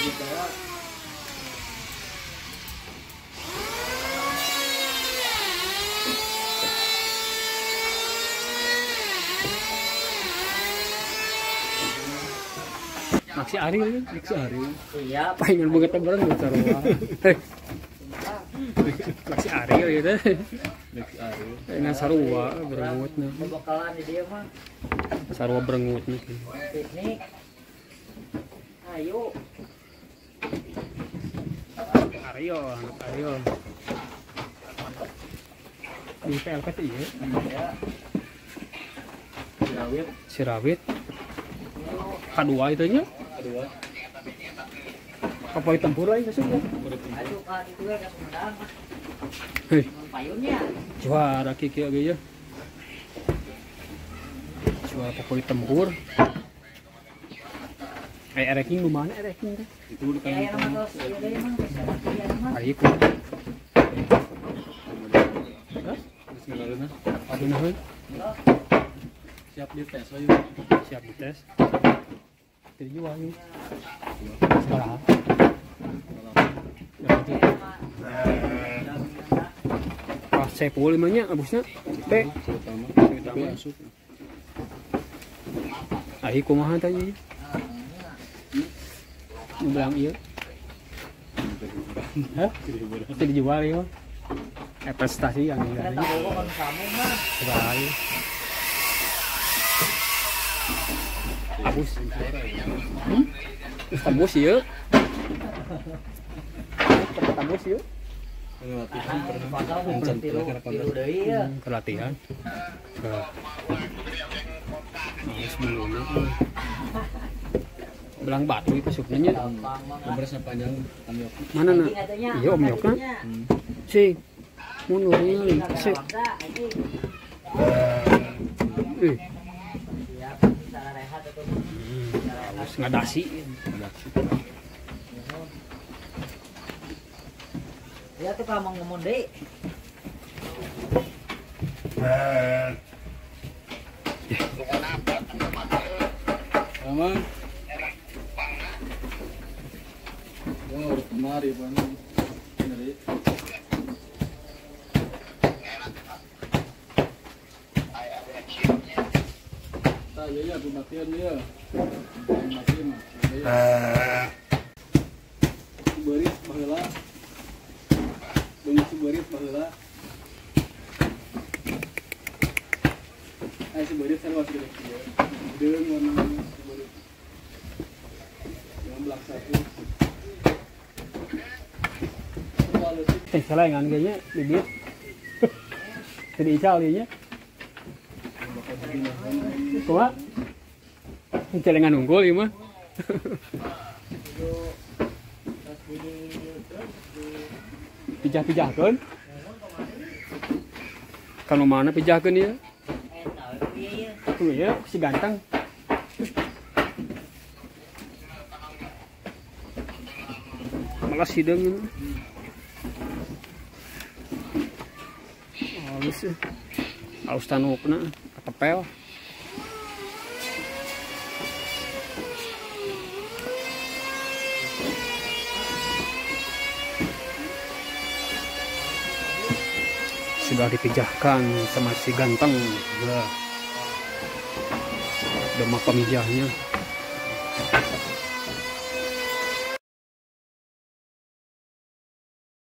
juga Maksi Ariel? Maksi Iya. Pengen banget bareng gak cara Maksi oh ya teh. Maksi Ini sarua berengut nih. Di dia mah. Sarua berengut nih. Piknik. Ayo. Ariel anak Ariel di PLP tuh iya Ya. Rawit. si Rawit kedua itu nya Kedua. kapal tempur aja sih ya kan itu ya ke Sumedang. hei Payunnya. juara kiki aja ya juara kapal tempur eh ereking di mana ereking teh Itu udah kayak Kayak nama tos deh mah bisa latihan mah. Ari ku Terus? Ngalarina. aduh naheun Siap di tes ayo. siap dites jadi jual yuk sekarang. Pas saya pukul limanya abusnya ahi kumaha tanya bilang iya Hah? Itu dijual ya eh, prestasi yang enggak kan kamu mah. Sekali. Abus. Hmm? Tembus ya. Tempat tembus ya. Latihan pernah. Pasal mau Encan Belang batu itu mah. Nomornya panjang. Mana nak? Iya om. Hmm. Si. Munurnya. Si. ini. Eh. Siap, cara rehat atau Harus ngadasi. Ya tuh kalau mau ngomong deh. Aman. Ya, aku matian dia. Matian. Berit baheula. Banyak berit baheula. Ay, si berit sarwa si berit. Deung warna si berit. Yang belak satu. Walau sih Eh, celengan kayaknya bibit. Jadi ical dia nya. Celengan unggul ieu mah. Pijah-pijahkeun. Kalau mana pijahkeun ieu? Tuh ya, si ganteng. Malas hidung ini. Halus ya. Halus tanupna, ketepel. Sudah dipijahkan sama si ganteng. Ya. Demak pemijahnya.